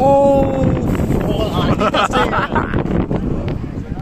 Oh!